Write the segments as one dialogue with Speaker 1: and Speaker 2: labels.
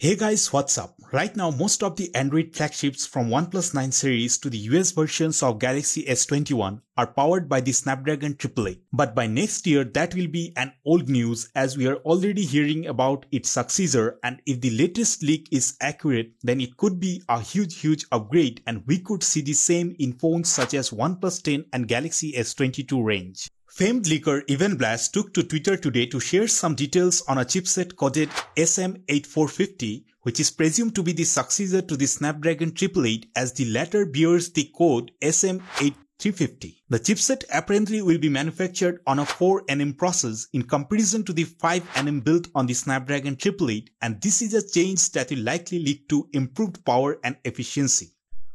Speaker 1: Hey guys, what's up? Right now, most of the Android flagships from OnePlus 9 series to the US versions of Galaxy S21 are powered by the Snapdragon 888. But by next year, that will be an old news as we are already hearing about its successor and if the latest leak is accurate, then it could be a huge huge upgrade and we could see the same in phones such as OnePlus 10 and Galaxy S22 range. Famed leaker Evan Blass took to Twitter today to share some details on a chipset coded SM8450 which is presumed to be the successor to the Snapdragon 888 as the latter bears the code SM8350. The chipset apparently will be manufactured on a 4nm process in comparison to the 5nm built on the Snapdragon 888 and this is a change that will likely lead to improved power and efficiency.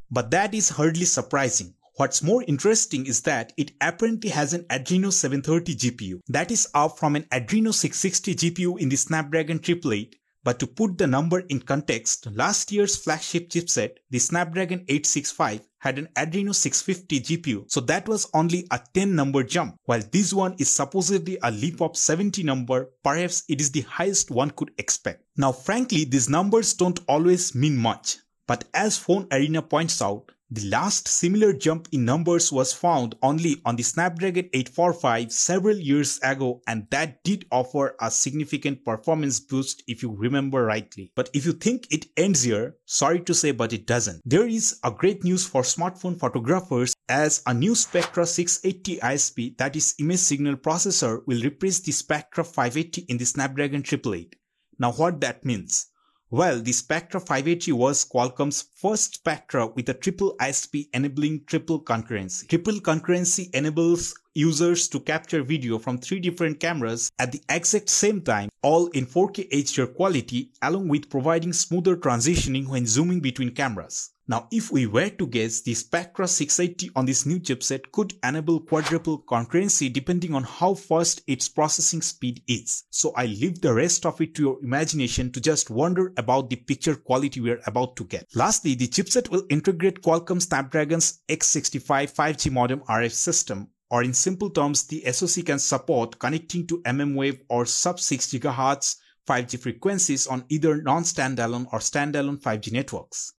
Speaker 1: But that is hardly surprising What's more interesting is that it apparently has an Adreno 730 GPU that is up from an Adreno 660 GPU in the Snapdragon 888 but to put the number in context, last year's flagship chipset, the Snapdragon 865, had an Adreno 650 GPU, so that was only a 10 number jump, while this one is supposedly a leap of 70 number, perhaps it is the highest one could expect. Now frankly, these numbers don't always mean much, but as Phone Arena points out, the last similar jump in numbers was found only on the Snapdragon 845 several years ago and that did offer a significant performance boost if you remember rightly. But if you think it ends here, sorry to say but it doesn't. There is a great news for smartphone photographers as a new Spectra 680 ISP that is image signal processor will replace the Spectra 580 in the Snapdragon 888. Now what that means? Well, the Spectra 580 was Qualcomm's first Spectra with a triple ISP enabling triple concurrency. Triple concurrency enables users to capture video from three different cameras at the exact same time, all in 4K HDR quality, along with providing smoother transitioning when zooming between cameras. Now, if we were to guess, the Spectra 680 on this new chipset could enable quadruple concurrency depending on how fast its processing speed is. So I leave the rest of it to your imagination to just wonder about the picture quality we're about to get. Lastly, the chipset will integrate Qualcomm Snapdragon's X65 5G modem RF system or in simple terms, the SoC can support connecting to mmWave or sub 6 GHz 5G frequencies on either non-standalone or standalone 5G networks.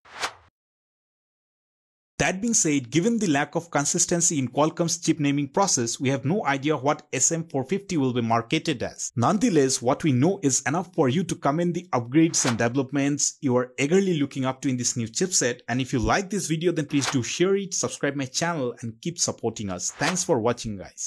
Speaker 1: That being said, given the lack of consistency in Qualcomm's chip naming process, we have no idea what SM450 will be marketed as. Nonetheless, what we know is enough for you to comment the upgrades and developments you are eagerly looking up to in this new chipset. And if you like this video, then please do share it, subscribe my channel and keep supporting us. Thanks for watching guys.